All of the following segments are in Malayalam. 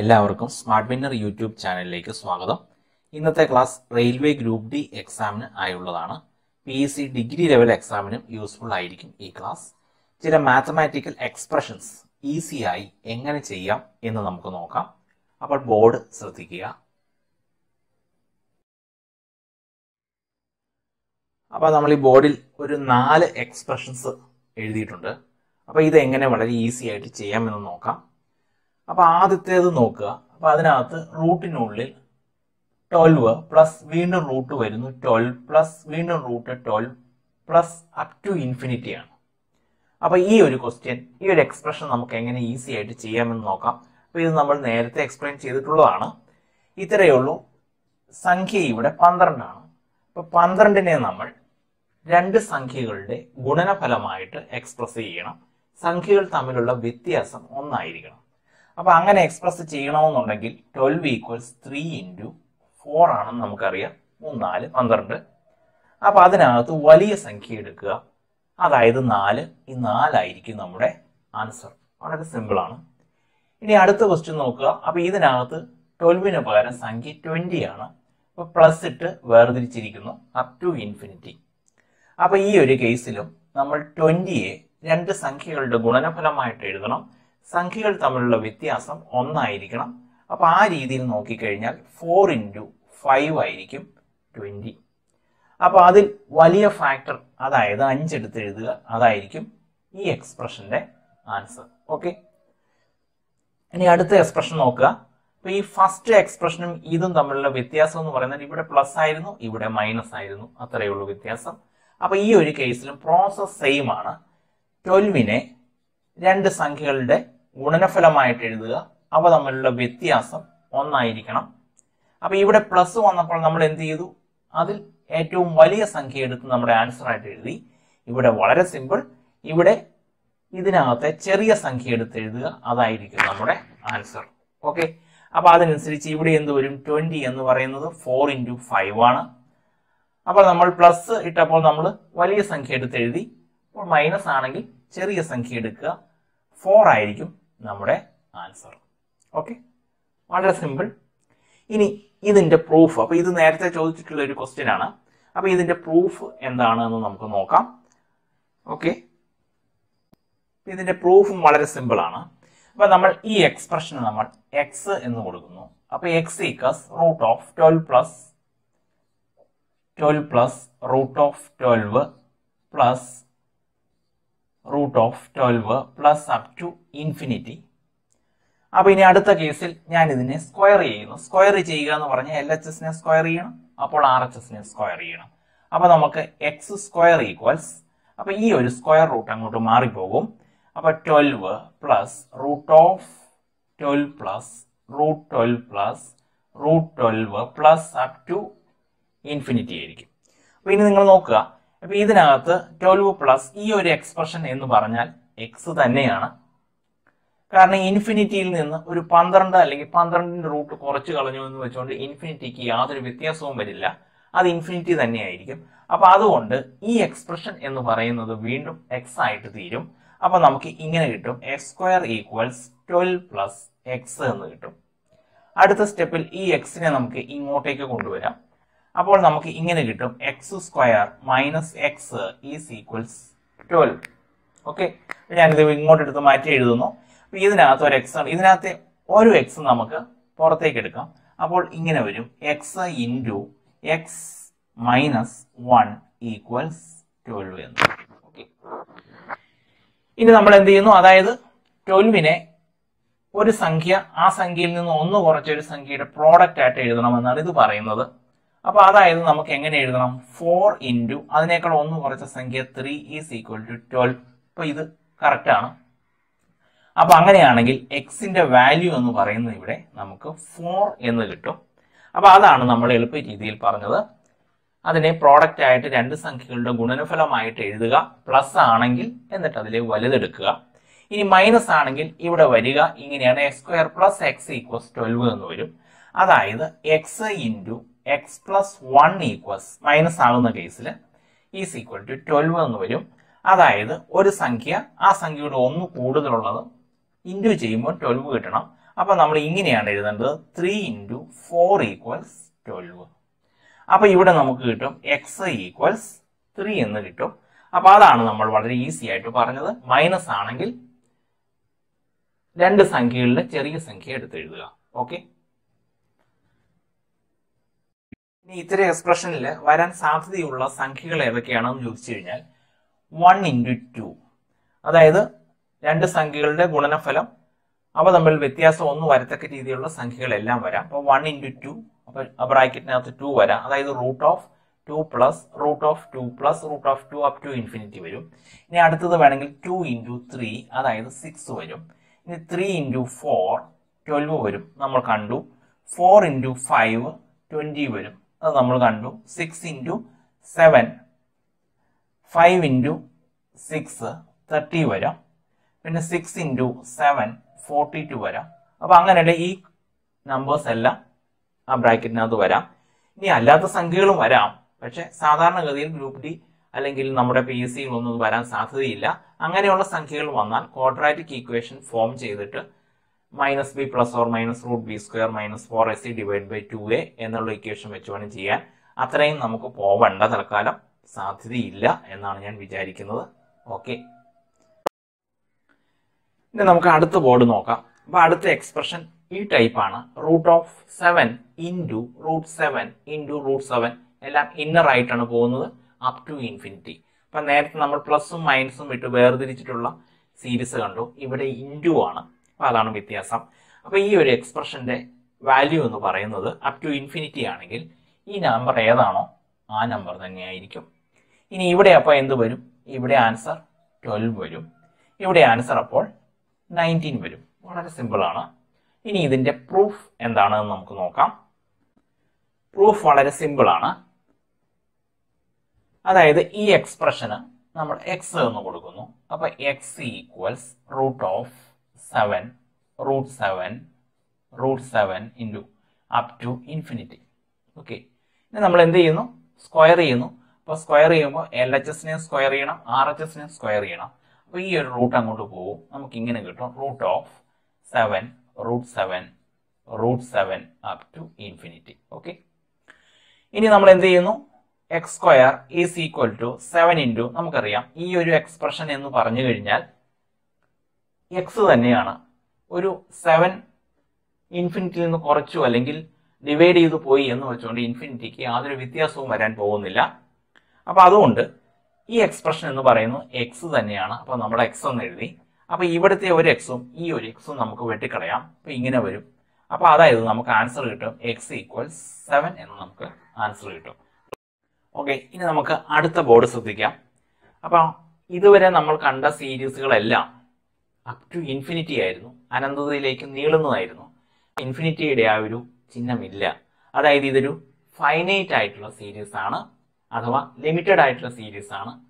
എല്ലാവർക്കും സ്മാർട്ട് വിന്നർ യൂട്യൂബ് ചാനലിലേക്ക് സ്വാഗതം. ഇന്നത്തെ ക്ലാസ് റെയിൽവേ ഗ്രൂപ്പ് ഡി എക്സാമിന് ആയുള്ളതാണ്. P S C degree level എക്സാമിനും useful ആയിരിക്കും ഈ ക്ലാസ് ചില മാത്തമാറ്റിക്കൽ എക്സ്പ്രഷൻസ് ഈസി ആയി എങ്ങനെ ചെയ്യാം എന്ന് നമുക്ക് നോക്കാം. അപ്പോൾ ബോർഡ് ശ്രദ്ധിക്കുക. അപ്പോൾ നമ്മൾ ഈ ബോർഡിൽ ഒരു നാല് എക്സ്പ്രഷൻസ് എഴുതിയിട്ടുണ്ട്. അപ്പോൾ ഇത് എങ്ങനെ വളരെ ഈസി ആയിട്ട് ചെയ്യാമെന്ന് നോക്കാം. അപ്പോൾ ആദ്യത്തേത് നോക്കുക. അപ്പോൾ അതിനകത്ത് റൂട്ടിനുള്ളിൽ ട്വൽവ് പ്ലസ് വീണ്ടും റൂട്ട് വരുന്നു ട്വൽവ് പ്ലസ് വീണ്ടും root twelve plus up to infinity ആണ്. അപ്പോൾ ഈ ഒരു ക്വസ്റ്റ്യൻ ഈ ഒരു എക്സ്പ്രഷൻ നമുക്ക് എങ്ങനെ ഈസി ആയിട്ട് ചെയ്യാമെന്ന് നോക്കാം. അപ്പോൾ ഇത് നമ്മൾ നേരത്തെ എക്സ്പ്ലെയിൻ ചെയ്തിട്ടുള്ളതാണ്. ഇത്രയേ ഉള്ളൂ. സംഖ്യ ഇവിടെ പന്ത്രണ്ടാണ്. അപ്പോൾ പന്ത്രണ്ടിനെ നമ്മൾ രണ്ട് സംഖ്യകളുടെ ഗുണനഫലമായിട്ട് എക്സ്പ്രസ് ചെയ്യണം. സംഖ്യകൾ തമ്മിലുള്ള വ്യത്യാസം ഒന്നായിരിക്കണം. അപ്പൊ അങ്ങനെ എക്സ്പ്രസ് ചെയ്യണമെന്നുണ്ടെങ്കിൽ twelve equals three into four ആണെന്ന് നമുക്കറിയാം. മൂന്നാൽ പന്ത്രണ്ട്. അപ്പൊ അതിനകത്ത് വലിയ സംഖ്യ എടുക്കുക. അതായത് നാല്. ഈ നാലായിരിക്കും നമ്മുടെ ആൻസർ വളരെ സിമ്പിൾ ആണ്. ഇനി അടുത്ത ക്വസ്റ്റ്യൻ നോക്കുക. അപ്പൊ ഇതിനകത്ത് ട്വൽവിന് പകരം സംഖ്യ ട്വന്റി ആണ്. അപ്പൊ പ്ലസ് ഇട്ട് വേർതിരിച്ചിരിക്കുന്നു. അപ് ടു ഇൻഫിനിറ്റി അപ്പൊ ഈ ഒരു കേസിലും നമ്മൾ ട്വന്റിയെ രണ്ട് സംഖ്യകളുടെ ഗുണനഫലമായിട്ട് എഴുതണം. സംഖ്യകൾ തമ്മിലുള്ള വ്യത്യാസം ഒന്നായിരിക്കണം. അപ്പോൾ ആ രീതിയിൽ നോക്കിക്കഴിഞ്ഞാൽ ഫോർ ഇന്റു ഫൈവ് ആയിരിക്കും ട്വന്റി അപ്പോൾ അതിൽ വലിയ ഫാക്ടർ അതായത് അഞ്ചെടുത്ത് എഴുതുക അതായിരിക്കും ഈ എക്സ്പ്രഷന്റെ ആൻസർ ഓക്കെ ഇനി അടുത്ത എക്സ്പ്രഷൻ നോക്കുക. അപ്പോൾ ഈ ഫസ്റ്റ് എക്സ്പ്രഷനും ഇതും തമ്മിലുള്ള വ്യത്യാസം എന്ന് പറയുന്നത് ഇവിടെ പ്ലസ് ആയിരുന്നു ഇവിടെ മൈനസ് ആയിരുന്നു. അത്രയേ ഉള്ളൂ വ്യത്യാസം. അപ്പോൾ ഈ ഒരു കേസിലും പ്രോസസ് സെയിം ആണ്. ട്വൽവിനെ രണ്ട് സംഖ്യകളുടെ ഗുണനഫലമായിട്ട് എഴുതുക. അവ തമ്മിലുള്ള വ്യത്യാസം ഒന്നായിരിക്കണം. അപ്പൊ ഇവിടെ പ്ലസ് വന്നപ്പോൾ നമ്മൾ എന്ത് ചെയ്തു? അതിൽ ഏറ്റവും വലിയ സംഖ്യ എടുത്ത് നമ്മുടെ ആൻസർ ആയിട്ട് എഴുതി. ഇവിടെ വളരെ സിമ്പിൾ ഇവിടെ ഇതിനകത്തെ ചെറിയ സംഖ്യ എടുത്ത് എഴുതുക. അതായിരിക്കും നമ്മുടെ ആൻസർ ഓക്കെ അപ്പൊ അതിനനുസരിച്ച് ഇവിടെ എന്ത് വരും? ട്വന്റി എന്ന് പറയുന്നത് ഫോർ ഇന്റു ഫൈവ് ആണ്. അപ്പോൾ നമ്മൾ പ്ലസ് ഇട്ടപ്പോൾ നമ്മൾ വലിയ സംഖ്യ എടുത്ത് എഴുതി. അപ്പോൾ മൈനസ് ആണെങ്കിൽ ചെറിയ സംഖ്യ എടുക്കുക. ഫോർ ആയിരിക്കും. നമ്മുടെ ആൻസർ ഓക്കെ വളരെ സിമ്പിൾ ഇനി ഇതിന്റെ പ്രൂഫ് അപ്പോൾ ഇത് നേരത്തെ ചോദിച്ചിട്ടുള്ള ഒരു ക്വസ്റ്റ്യൻ ആണ്. അപ്പോൾ ഇതിന്റെ പ്രൂഫ് എന്താണെന്ന് നമുക്ക് നോക്കാം. ഓക്കെ ഇതിന്റെ പ്രൂഫും വളരെ സിമ്പിൾ ആണ്. അപ്പൊ നമ്മൾ ഈ എക്സ്പ്രഷന് നമ്മൾ എക്സ് എന്ന് കൊടുക്കുന്നു. അപ്പോൾ X equals root of twelve plus twelve plus root of twelve plus root of twelve plus up to infinity അപ്പൊ ഇനി അടുത്ത കേസിൽ ഞാൻ ഇതിനെ സ്ക്വയർ ചെയ്യുന്നു. സ്ക്വയർ ചെയ്യുക എന്ന് പറഞ്ഞാൽ എൽ എച്ച് എസിനെ സ്ക്വയർ ചെയ്യണം. അപ്പോൾ ആർ എച്ച് എസിനെ സ്ക്വയർ ചെയ്യണം. അപ്പൊ നമുക്ക് എക്സ് സ്ക്വയർ ഈക്വൽസ് അപ്പൊ ഈ ഒരു സ്ക്വയർ റൂട്ട് അങ്ങോട്ട് മാറിപ്പോകും. അപ്പൊ twelve plus root of twelve plus root twelve plus root twelve plus up to infinity ആയിരിക്കും. അപ്പൊ ഇനി നിങ്ങൾ നോക്കുക. അപ്പൊ ഇതിനകത്ത് ട്വൽവ് പ്ലസ് ഈ ഒരു എക്സ്പ്രഷൻ എന്ന് പറഞ്ഞാൽ എക്സ് തന്നെയാണ്. കാരണം ഇൻഫിനിറ്റിയിൽ നിന്ന് ഒരു പന്ത്രണ്ട് അല്ലെങ്കിൽ പന്ത്രണ്ടിന്റെ റൂട്ട് കുറച്ച് കളഞ്ഞു എന്ന് വെച്ചുകൊണ്ട് ഇൻഫിനിറ്റിക്ക് യാതൊരു വ്യത്യാസവും വരില്ല. അത് ഇൻഫിനിറ്റി തന്നെയായിരിക്കും. അപ്പൊ അതുകൊണ്ട് ഈ എക്സ്പ്രഷൻ എന്ന് പറയുന്നത് വീണ്ടും എക്സ് ആയിട്ട് തീരും. അപ്പൊ നമുക്ക് ഇങ്ങനെ കിട്ടും. X square equals twelve plus X എന്ന് കിട്ടും. അടുത്ത സ്റ്റെപ്പിൽ ഈ എക്സിനെ നമുക്ക് ഇങ്ങോട്ടേക്ക് കൊണ്ടുവരാം. അപ്പോൾ നമുക്ക് ഇങ്ങനെ കിട്ടും. X square minus X is equals twelve okay ഞാനിത് ഇങ്ങോട്ട് എടുത്ത് മാറ്റി എഴുതുന്നു. അപ്പൊ ഇതിനകത്ത് ഒരു എക്സ് ആണ്. ഇതിനകത്ത് ഒരു എക്സ് നമുക്ക് പുറത്തേക്ക് എടുക്കാം. അപ്പോൾ ഇങ്ങനെ വരും. X into X minus one equals twelve എന്ന്. ഓക്കെ ഇനി നമ്മൾ എന്ത് ചെയ്യുന്നു? അതായത് ട്വൽവിനെ ഒരു സംഖ്യ ആ സംഖ്യയിൽ നിന്ന് ഒന്ന് കുറച്ചൊരു സംഖ്യയുടെ പ്രോഡക്റ്റ് ആയിട്ട് എഴുതണമെന്നാണ് ഇത് പറയുന്നത്. അപ്പൊ അതായത് നമുക്ക് എങ്ങനെ എഴുതണം? ഫോർ ഇന്റു അതിനേക്കാൾ ഒന്ന് കുറച്ച സംഖ്യ three is equal to twelve അപ്പൊ ഇത് കറക്റ്റ് ആണ്. അപ്പൊ അങ്ങനെയാണെങ്കിൽ എക്സിന്റെ വാല്യൂ എന്ന് പറയുന്നത് ഇവിടെ നമുക്ക് ഫോർ എന്ന് കിട്ടും. അപ്പൊ അതാണ് നമ്മൾ എളുപ്പ രീതിയിൽ പറഞ്ഞത്. അതിനെ പ്രോഡക്റ്റ് ആയിട്ട് രണ്ട് സംഖ്യകളുടെ ഗുണനഫലമായിട്ട് എഴുതുക. പ്ലസ് ആണെങ്കിൽ എന്നിട്ട് അതിലെ വലുതെടുക്കുക. ഇനി മൈനസ് ആണെങ്കിൽ ഇവിടെ വരിക. ഇങ്ങനെയാണ് X square plus X equals twelve എന്ന് വരും. അതായത് X into X plus one equals minus ആകുന്ന കേസിൽ ഈസ് ഈക്വൽ ടു ട്വൽവ് എന്ന് വരും. അതായത് ഒരു സംഖ്യ ആ സംഖ്യയുടെ ഒന്ന് കൂടുതലുള്ളത് ഇന്റു ചെയ്യുമ്പോൾ ട്വൽവ് കിട്ടണം. അപ്പൊ നമ്മൾ ഇങ്ങനെയാണ് എഴുതേണ്ടത്. Three into four equals twelve അപ്പൊ ഇവിടെ നമുക്ക് കിട്ടും എക്സ് ഈക്വൽസ് ത്രീ എന്ന് കിട്ടും. അപ്പൊ അതാണ് നമ്മൾ വളരെ ഈസി ആയിട്ട് പറഞ്ഞത്. മൈനസ് ആണെങ്കിൽ രണ്ട് സംഖ്യകളിലെ ചെറിയ സംഖ്യ എടുത്ത് എഴുതുക. ഓക്കെ ഇനി ഇത്തരം എക്സ്പ്രഷനിൽ വരാൻ സാധ്യതയുള്ള സംഖ്യകൾ ഏതൊക്കെയാണെന്ന് ചോദിച്ചു കഴിഞ്ഞാൽ വൺ ഇന്റു ടു അതായത് രണ്ട് സംഖ്യകളുടെ ഗുണനഫലം അവ തമ്മിൽ വ്യത്യാസം ഒന്നും വരത്തക്ക രീതിയിലുള്ള സംഖ്യകളെല്ലാം വരാം. അപ്പോൾ വൺ ഇന്റു ടു അപ്പോൾ ബ്രാക്കറ്റിനകത്ത് ടു വരാം. അതായത് root of two plus root of two plus root of two up to infinity വരും. ഇനി അടുത്തത് വേണമെങ്കിൽ ടു ഇന്റു ത്രീ അതായത് സിക്സ് വരും. ഇനി ത്രീ ഇന്റു ഫോർ ട്വൽവ് വരും. നമ്മൾ കണ്ടു. ഫോർ ഇന്റു ഫൈവ് ട്വന്റി വരും. അത് നമ്മൾ കണ്ടു. Six into seven five into six thirty വരാം. പിന്നെ six into seven forty two വരാം. അപ്പോൾ അങ്ങനെയുള്ള ഈ നമ്പേഴ്സ് എല്ലാം ആ ബ്രാക്കറ്റിനകത്ത് വരാം. ഇനി അല്ലാത്ത സംഖ്യകളും വരാം. പക്ഷെ സാധാരണഗതിയിൽ ഗ്രൂപ്പ് ഡി അല്ലെങ്കിൽ നമ്മുടെ പി എസ് സിയിൽ ഒന്നും വരാൻ സാധ്യതയില്ല. അങ്ങനെയുള്ള സംഖ്യകൾ വന്നാൽ ക്വാഡ്രാറ്റിക് ഈക്വേഷൻ ഫോം ചെയ്തിട്ട് minus B plus or minus root B square minus four A C divide by two A എന്നുള്ള ഇക്വേഷൻ വെച്ച് വേണം ചെയ്യാൻ. അത്രയും നമുക്ക് പോവണ്ട തൽക്കാലം സാധ്യതയില്ല എന്നാണ് ഞാൻ വിചാരിക്കുന്നത്. ഓക്കെ ഇനി നമുക്ക് അടുത്ത ബോർഡ് നോക്കാം. അപ്പൊ അടുത്ത എക്സ്പ്രഷൻ ഈ ടൈപ്പാണ് root of seven into root seven into root seven എല്ലാം ഇന്നർ ആയിട്ടാണ് പോകുന്നത്. അപ് ടു ഇൻഫിനിറ്റി അപ്പൊ നേരത്തെ നമ്മൾ പ്ലസും മൈനസും ഇട്ട് വേർതിരിച്ചിട്ടുള്ള സീരീസ് കണ്ടു. ഇവിടെ ഇന്റു ആണ്. അപ്പൊ അതാണ് വ്യത്യാസം. അപ്പോൾ ഈ ഒരു എക്സ്പ്രഷന്റെ വാല്യൂ എന്ന് പറയുന്നത് അപ് ടു ഇൻഫിനിറ്റി ആണെങ്കിൽ ഈ നമ്പർ ഏതാണോ ആ നമ്പർ തന്നെയായിരിക്കും. ഇനി ഇവിടെ അപ്പോൾ എന്ത് വരും? ഇവിടെ ആൻസർ ട്വൽവ് വരും. ഇവിടെ ആൻസർ അപ്പോൾ നയന്റീൻ വരും. വളരെ സിമ്പിൾ ആണ്. ഇനി ഇതിന്റെ പ്രൂഫ് എന്താണെന്ന് നമുക്ക് നോക്കാം. പ്രൂഫ് വളരെ സിമ്പിൾ ആണ്. അതായത് ഈ എക്സ്പ്രഷന് നമ്മൾ എക്സ് എന്ന് കൊടുക്കുന്നു. അപ്പോൾ X equals root of seven root seven root seven into up to infinity okay ഇനി നമ്മൾ എന്ത് ചെയ്യുന്നു? സ്ക്വയർ ചെയ്യുന്നു. അപ്പോൾ സ്ക്വയർ ചെയ്യുമ്പോൾ എൽ എച്ച് എസിനെ സ്ക്വയർ ചെയ്യണം ആർ എച്ച് എസിനെ സ്ക്വയർ ചെയ്യണം. അപ്പോൾ ഈ ഒരു റൂട്ട് അങ്ങോട്ട് പോകും. നമുക്ക് ഇങ്ങനെ കിട്ടും. Root of seven root seven root seven up to infinity okay ഇനി നമ്മൾ എന്ത് ചെയ്യുന്നു? X square is equal to seven into നമുക്കറിയാം. ഈ ഒരു എക്സ്പ്രഷൻ എന്ന് പറഞ്ഞു കഴിഞ്ഞാൽ എക്സ് തന്നെയാണ്. ഒരു സെവൻ ഇൻഫിനിറ്റിയിൽ നിന്ന് കുറച്ചു അല്ലെങ്കിൽ ഡിവൈഡ് ചെയ്തു പോയി എന്ന് വെച്ചുകൊണ്ട് ഇൻഫിനിറ്റിക്ക് യാതൊരു വ്യത്യാസവും വരാൻ പോകുന്നില്ല. അപ്പൊ അതുകൊണ്ട് ഈ എക്സ്പ്രഷൻ എന്ന് പറയുന്നു എക്സ് തന്നെയാണ്. അപ്പൊ നമ്മൾ എക്സ് എന്ന് എഴുതി. അപ്പൊ ഇവിടുത്തെ ഒരു എക്സും ഈ ഒരു എക്സും നമുക്ക് വെട്ടിക്കളയാം. അപ്പൊ ഇങ്ങനെ വരും. അപ്പൊ അതായത് നമുക്ക് ആൻസർ കിട്ടും എക്സ് ഈക്വൽ സെവൻ എന്ന് നമുക്ക് ആൻസർ കിട്ടും. ഓക്കെ ഇനി നമുക്ക് അടുത്ത ബോർഡ് ശ്രദ്ധിക്കാം. അപ്പൊ ഇതുവരെ നമ്മൾ കണ്ട സീരീസുകളെല്ലാം അപ് ടു ഇൻഫിനിറ്റി ആയിരുന്നു. അനന്തതയിലേക്ക് നീളുന്നതായിരുന്നു. ഇൻഫിനിറ്റിയുടെ ആ ഒരു ചിഹ്നമില്ല. അതായത് ഇതൊരു ഫൈനൈറ്റ് ആയിട്ടുള്ള സീരീസ് ആണ് അഥവാ ലിമിറ്റഡ് ആയിട്ടുള്ള സീരീസ് ആണ്.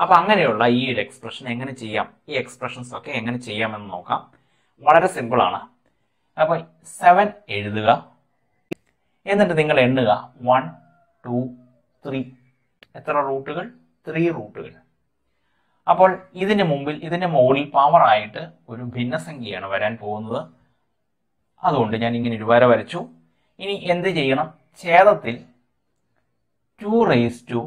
അപ്പൊ അങ്ങനെയുള്ള ഈ ഒരു എക്സ്പ്രഷൻ എങ്ങനെ ചെയ്യാം? ഈ എക്സ്പ്രഷൻസ് ഒക്കെ എങ്ങനെ ചെയ്യാമെന്ന് നോക്കാം. വളരെ സിമ്പിൾ ആണ്. അപ്പൊ സെവൻ എഴുതുക. എന്നിട്ട് നിങ്ങൾ എണ്ണുക. വൺ ടു ത്രീ എത്ര റൂട്ടുകൾ ത്രീ റൂട്ടുകൾ അപ്പോൾ ഇതിന് മുമ്പിൽ ഇതിന്റെ മുകളിൽ പവർ ആയിട്ട് ഒരു ഭിന്നസംഖ്യയാണ് വരാൻ പോകുന്നത്. അതുകൊണ്ട് ഞാൻ ഇങ്ങനെ ഒരു വര വരച്ചു. ഇനി എന്ത് ചെയ്യണം? ഛേദത്തിൽ ടു റേസ് ടു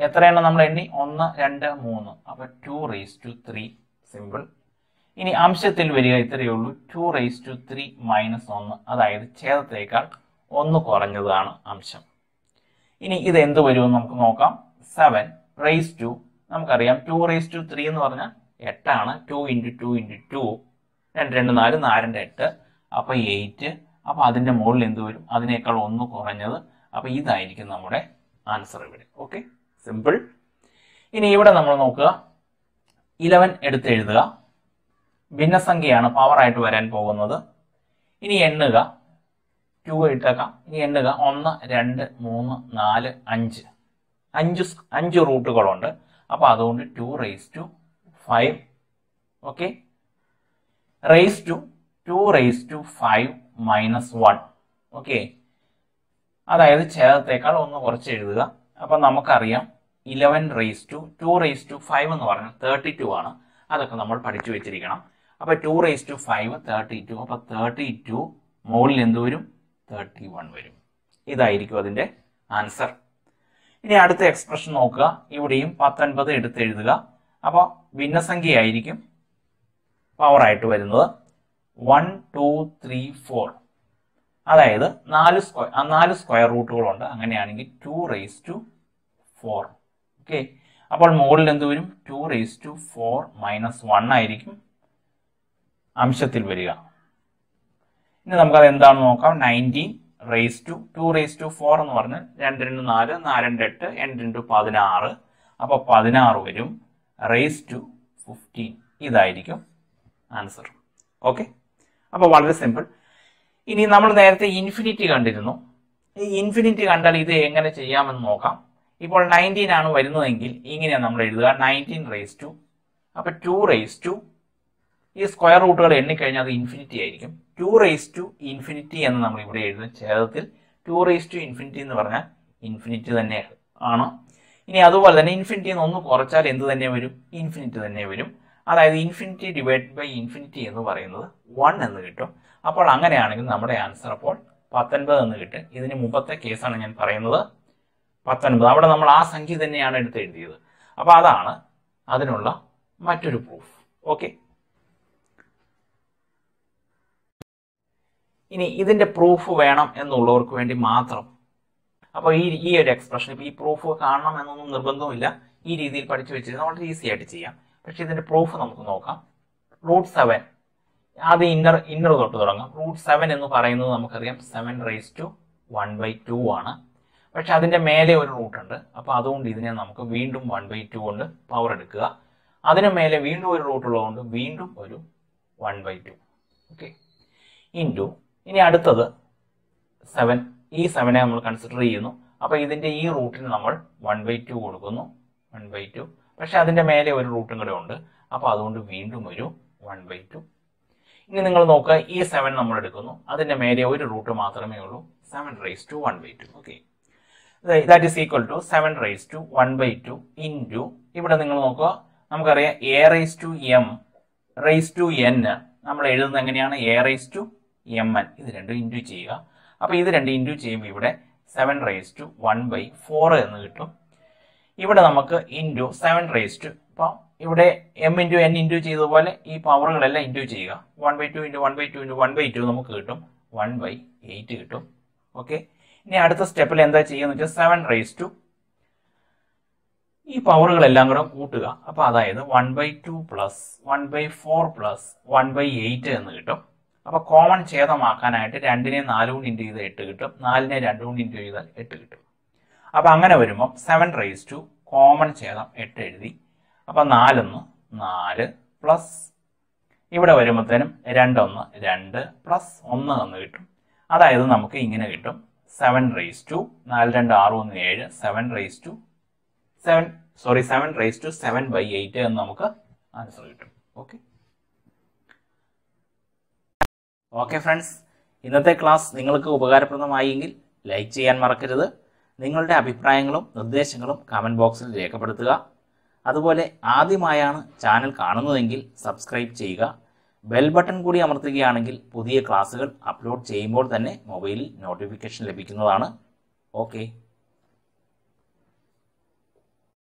എത്രയാണ് നമ്മൾ എണ്ണി? ഒന്ന് രണ്ട് മൂന്ന്. അപ്പൊ two raise to three simple ഇനി അംശത്തിൽ വരിക ഇത്രയേ ഉള്ളൂ. Two raise to three minus ഒന്ന്. അതായത് ഛേദത്തേക്കാൾ ഒന്ന് കുറഞ്ഞതാണ് അംശം. ഇനി ഇത് എന്ത് വരുമെന്ന് നമുക്ക് നോക്കാം. സെവൻ റേസ് ടു നമുക്കറിയാം ടു റേസ് ടു ത്രീ എന്ന് പറഞ്ഞാൽ എട്ടാണ്. Two into two into two രണ്ട് രണ്ട് നാല് നാലിന്റെ എട്ട്. അപ്പോൾ എയ്റ്റ് അപ്പോൾ അതിന്റെ മുകളിൽ എന്ത് വരും? അതിനേക്കാൾ ഒന്ന് കുറഞ്ഞത്. അപ്പോൾ ഇതായിരിക്കും നമ്മുടെ ആൻസർ ഇവിടെ. ഓക്കെ സിമ്പിൾ ഇനി ഇവിടെ നമ്മൾ നോക്കുക. ഇലവൻ എടുത്ത് എഴുതുക. ഭിന്നസംഖ്യയാണ് പവറായിട്ട് വരാൻ പോകുന്നത്. ഇനി എണ്ണുക. ടു ഇട്ടേക്കാം. ഇനി എണ്ണുക. ഒന്ന് രണ്ട് മൂന്ന് നാല് അഞ്ച്. അഞ്ച് അഞ്ച് റൂട്ടുകളുണ്ട് അപ്പൊ അതുകൊണ്ട് two raise to five okay raise to two raise to five minus one okay അതായത് ഛേദത്തേക്കാൾ ഒന്ന് കുറച്ച് എഴുതുക. അപ്പൊ നമുക്കറിയാം eleven raise to two raise to five എന്ന് പറഞ്ഞാൽ തേർട്ടി ടു ആണ്. അതൊക്കെ നമ്മൾ പഠിച്ചു വെച്ചിരിക്കണം. അപ്പോൾ two raise to five thirty two അപ്പോൾ തേർട്ടി ടു മുകളിൽ എന്ത് വരും? തേർട്ടി വൺ വരും. ഇതായിരിക്കും അതിന്റെ ആൻസർ ഇനി അടുത്ത എക്സ്പ്രഷൻ നോക്കുക. ഇവിടെയും പത്തൊൻപത് എടുത്ത് എഴുതുക. അപ്പോൾ ഭിന്നസംഖ്യയായിരിക്കും പവറായിട്ട് വരുന്നത്. വൺ ടു ത്രീ ഫോർ അതായത് നാല് സ്ക്വയർ ആ നാല് സ്ക്വയർ റൂട്ടുകളുണ്ട് അങ്ങനെയാണെങ്കിൽ two raise to four okay അപ്പോൾ മുകളിൽ എന്ത് വരും? Two raise to four minus one ആയിരിക്കും അംശത്തിൽ വരിക. ഇനി നമുക്കത് എന്താണെന്ന് നോക്കാം? Nineteen raise to two raise to four എന്ന് പറഞ്ഞാൽ രണ്ട് രണ്ട് നാല് നാല് രണ്ട് എട്ട് രണ്ട് രണ്ട് പതിനാറ്. അപ്പോൾ പതിനാറ് വരും. റേസ് ടു ഫിഫ്റ്റീൻ ഇതായിരിക്കും ആൻസർ ഓക്കെ അപ്പോൾ വളരെ സിമ്പിൾ ഇനി നമ്മൾ നേരത്തെ ഇൻഫിനിറ്റി കണ്ടിരുന്നു. ഈ ഇൻഫിനിറ്റി കണ്ടാൽ ഇത് എങ്ങനെ ചെയ്യാമെന്ന് നോക്കാം. ഇപ്പോൾ നയന്റീൻ ആണ് വരുന്നതെങ്കിൽ ഇങ്ങനെയാണ് നമ്മൾ എഴുതുക. നയന്റീൻ റേസ് ടു അപ്പോൾ ടു റേസ് ടു ഈ സ്ക്വയർ റൂട്ടുകൾ എണ്ണിക്കഴിഞ്ഞാൽ അത് ഇൻഫിനിറ്റി ആയിരിക്കും. ടു റേസ് ടു ഇൻഫിനിറ്റി എന്ന് നമ്മൾ ഇവിടെ എഴുതുന്ന ഛേദത്തിൽ ടു റേസ് ടു ഇൻഫിനിറ്റി എന്ന് പറഞ്ഞാൽ ഇൻഫിനിറ്റി തന്നെ ആണ്. ഇനി അതുപോലെ തന്നെ ഇൻഫിനിറ്റി എന്ന് ഒന്ന് കുറച്ചാൽ എന്ത് തന്നെ വരും? ഇൻഫിനിറ്റി തന്നെ വരും. അതായത് ഇൻഫിനിറ്റി ഡിവൈഡ് ബൈ ഇൻഫിനിറ്റി എന്ന് പറയുന്നത് വൺ എന്ന് കിട്ടും. അപ്പോൾ അങ്ങനെയാണെങ്കിൽ നമ്മുടെ ആൻസർ അപ്പോൾ പത്തൊൻപത് എന്ന് കിട്ടും. ഇതിന് മുമ്പത്തെ കേസാണ് ഞാൻ പറയുന്നത്. പത്തൊൻപത്. അവിടെ നമ്മൾ ആ സംഖ്യ തന്നെയാണ് എടുത്ത് എഴുതിയത്. അപ്പോൾ അതാണ് അതിനുള്ള മറ്റൊരു പ്രൂഫ് ഓക്കെ ഇനി ഇതിന്റെ പ്രൂഫ് വേണം എന്നുള്ളവർക്ക് വേണ്ടി മാത്രം. അപ്പോൾ ഈ ഈ ഒരു എക്സ്പ്രഷൻ ഇപ്പോൾ ഈ പ്രൂഫ് കാണണം എന്നൊന്നും നിർബന്ധമില്ല ഈ രീതിയിൽ പഠിച്ചു വെച്ചിട്ട് വളരെ ഈസി ആയിട്ട് ചെയ്യാം. പക്ഷേ ഇതിന്റെ പ്രൂഫ് നമുക്ക് നോക്കാം. റൂട്ട് സെവൻ ആദ്യം ഇന്നർ ഇന്നർ തൊട്ട് തുടങ്ങാം. റൂട്ട് സെവൻ എന്ന് പറയുന്നത് നമുക്കറിയാം. Seven raise to one by two ആണ്. പക്ഷെ അതിന്റെ മേലെ ഒരു റൂട്ട് ഉണ്ട്. അപ്പോൾ അതുകൊണ്ട് ഇതിനെ നമുക്ക് വീണ്ടും വൺ ബൈ ടു കൊണ്ട് പവർ എടുക്കുക. അതിന് മേലെ വീണ്ടും ഒരു റൂട്ട് ഉള്ളതുകൊണ്ട് വീണ്ടും ഒരു one by two okay into ഇനി അടുത്തത് സെവൻ ഈ സെവനെ നമ്മൾ കൺസിഡർ ചെയ്യുന്നു. അപ്പോൾ ഇതിന്റെ ഈ റൂട്ടിന് നമ്മൾ വൺ ബൈ ടു കൊടുക്കുന്നു. വൺ ബൈ ടു പക്ഷെ അതിന്റെ മേലെ ഒരു റൂട്ടും കൂടെ ഉണ്ട്. അപ്പോൾ അതുകൊണ്ട് വീണ്ടും ഒരു വൺ ബൈ ടു ഇനി നിങ്ങൾ നോക്കുക ഈ സെവൻ നമ്മൾ എടുക്കുന്നു. അതിന്റെ മേലെ ഒരു റൂട്ട് മാത്രമേ ഉള്ളൂ. Seven raise to one by two okay that is equal to seven raise to one by two in two ഇവിടെ നിങ്ങൾ നോക്കുക നമുക്കറിയാം A raise to M raise to N നമ്മൾ എഴുതുന്നത് എങ്ങനെയാണ്? എ റേസ് ടു എം ഇത് രണ്ടും ഇന്റു ചെയ്യുക. അപ്പോൾ ഇത് രണ്ട് ഇന്റു ചെയ്യുമ്പോൾ ഇവിടെ seven raise to one by എന്ന് കിട്ടും. ഇവിടെ നമുക്ക് ഇന്റു സെവൻ റേസ് ടു ഇപ്പോൾ ഇവിടെ എം ഇന്റു എൻ ഇന്റു ചെയ്തതുപോലെ ഈ പവറുകളെല്ലാം ഇന്റു ചെയ്യുക. One by two into one by two into one by two നമുക്ക് കിട്ടും. വൺ ബൈ എയ്റ്റ് കിട്ടും. ഓക്കെ ഇനി അടുത്ത സ്റ്റെപ്പിൽ എന്താ ചെയ്യുന്നത് വെച്ചാൽ സെവൻ റേസ് ടു ഈ പവറുകളെല്ലാം കൂടെ കൂട്ടുക. അപ്പോൾ അതായത് one by two plus one by four plus one by eight എന്ന് കിട്ടും. അപ്പോൾ കോമൺ ഛേദമാക്കാനായിട്ട് രണ്ടിനെ നാല് കൊണ്ട് ഇന്റു ചെയ്താൽ എട്ട് കിട്ടും. നാലിനെ രണ്ട് കൊണ്ട് ഇന്റു ചെയ്താൽ എട്ട് കിട്ടും. അപ്പോൾ അങ്ങനെ വരുമ്പോൾ സെവൻ റേസ് ടു കോമൺ ഛേദം എട്ട് എഴുതി. അപ്പോൾ നാലൊന്ന് നാല് പ്ലസ് ഇവിടെ വരുമ്പോഴത്തേനും രണ്ടൊന്ന് രണ്ട് പ്ലസ് ഒന്ന് എന്ന് കിട്ടും. അതായത് നമുക്ക് ഇങ്ങനെ കിട്ടും. സെവൻ റേസ് ടു നാല് രണ്ട് ആറ് ഒന്ന് ഏഴ് seven raise to seven sorry seven raise to seven by eight എന്ന് നമുക്ക് ആൻസർ കിട്ടും. ഓക്കെ ഓക്കെ ഫ്രണ്ട്സ് ഇന്നത്തെ ക്ലാസ് നിങ്ങൾക്ക് ഉപകാരപ്രദമായെങ്കിൽ ലൈക്ക് ചെയ്യാൻ മറക്കരുത്. നിങ്ങളുടെ അഭിപ്രായങ്ങളും നിർദ്ദേശങ്ങളും കമന്റ് ബോക്സിൽ രേഖപ്പെടുത്തുക. അതുപോലെ ആദ്യമായാണ് ചാനൽ കാണുന്നതെങ്കിൽ സബ്സ്ക്രൈബ് ചെയ്യുക. ബെൽ ബട്ടൺ കൂടി അമർത്തുകയാണെങ്കിൽ പുതിയ ക്ലാസ്സുകൾ അപ്ലോഡ് ചെയ്യുമ്പോൾ തന്നെ മൊബൈലിൽ നോട്ടിഫിക്കേഷൻ ലഭിക്കുന്നതാണ്. ഓക്കെ